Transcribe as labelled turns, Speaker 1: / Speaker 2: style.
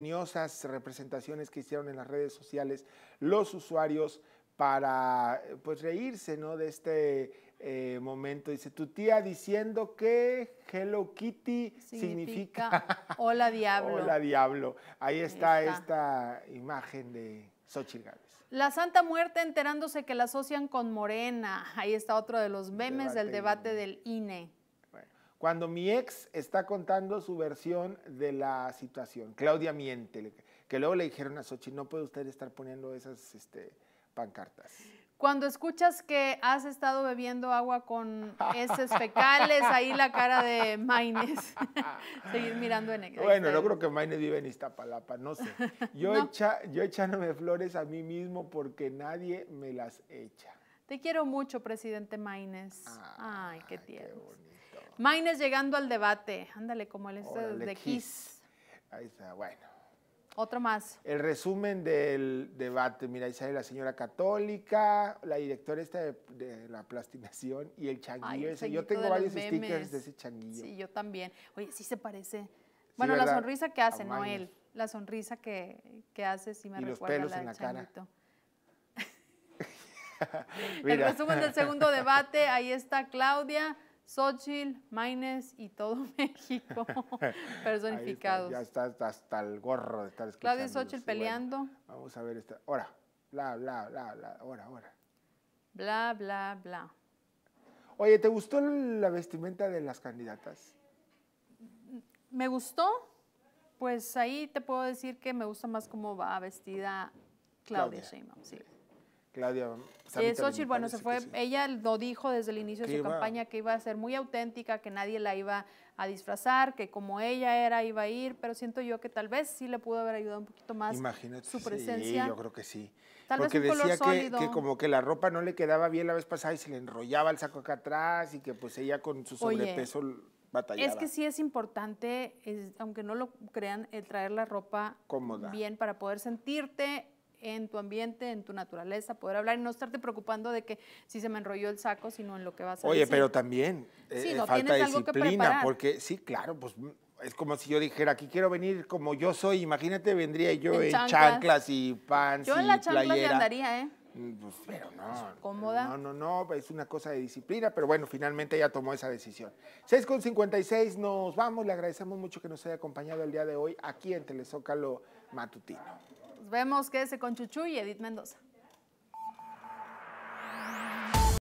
Speaker 1: representaciones que hicieron en las redes sociales los usuarios para pues reírse ¿no? de este eh, momento. Dice, tu tía diciendo que Hello Kitty significa,
Speaker 2: hola diablo.
Speaker 1: hola diablo. Ahí está, esta imagen de Xochitl Gálvez.
Speaker 2: La Santa Muerte enterándose que la asocian con Morena. Ahí está otro de los memes del debate del INE
Speaker 1: cuando mi ex está contando su versión de la situación. Claudia miente, que luego le dijeron a Sochi, no puede usted estar poniendo esas este, pancartas.
Speaker 2: Cuando escuchas que has estado bebiendo agua con heces fecales, ahí la cara de Maines. Seguir mirando en
Speaker 1: el Bueno, no creo que Maines vive en Iztapalapa, no sé. Yo, yo echándome flores a mí mismo porque nadie me las echa.
Speaker 2: Te quiero mucho, presidente Maines. Ay, qué tierno. Maines llegando al debate. Ándale, como el este de Kiss.
Speaker 1: Ahí está, bueno.
Speaker 2: Otro más.
Speaker 1: El resumen del debate. Mira, ahí sale la señora católica, la directora esta de, la plastinación y el changuillo ese. Yo tengo varios stickers de ese changuillo.
Speaker 2: Sí, yo también. Oye, sí se parece. Bueno, la sonrisa que hace, no él. La sonrisa que, que hace sí me y recuerda los pelos en la cara. el resumen del segundo debate, ahí está Claudia Xochitl, Maines y todo México personificados.
Speaker 1: ya está hasta el gorro de estar escuchando.
Speaker 2: Claudia y Xochitl peleando.
Speaker 1: vamos a ver esta. Ahora, bla, bla, bla, bla, ahora, ahora.
Speaker 2: Bla, bla, bla.
Speaker 1: Oye, ¿te gustó la vestimenta de las candidatas?
Speaker 2: Me gustó. Pues ahí te puedo decir que me gusta más cómo va vestida Claudia, Claudia. Sheinbaum. Sí.
Speaker 1: Claudia.
Speaker 2: Pues bueno, se fue, ella lo dijo desde el inicio de su campaña que iba a ser muy auténtica, que nadie la iba a disfrazar, que como ella era iba a ir, pero siento yo que tal vez sí le pudo haber ayudado un poquito más su presencia.
Speaker 1: Sí, yo creo que sí. Tal Porque vez un decía que, que, como que la ropa no le quedaba bien la vez pasada y se le enrollaba el saco acá atrás y que pues ella con su sobrepeso batallaba.
Speaker 2: Es que sí es importante, aunque no lo crean, el traer la ropa
Speaker 1: Cómoda.
Speaker 2: bien para poder sentirte en tu ambiente, en tu naturaleza, poder hablar y no estarte preocupando de que si se me enrolló el saco, sino en lo que vas a
Speaker 1: Oye,
Speaker 2: decir.
Speaker 1: pero también eh, falta disciplina, porque sí, claro, pues es como si yo dijera, aquí quiero venir como yo soy, imagínate, vendría yo en, chanclas. y pants
Speaker 2: Yo en la chancla ya andaría, ¿eh?
Speaker 1: Mm, pues, pero no.
Speaker 2: Pues, cómoda.
Speaker 1: No, no, no, es una cosa de disciplina, pero bueno, finalmente ella tomó esa decisión. 6 con 56, nos vamos, le agradecemos mucho que nos haya acompañado el día de hoy aquí en Telezócalo Matutino
Speaker 2: vemos, quédese con Chuchu y Edith Mendoza.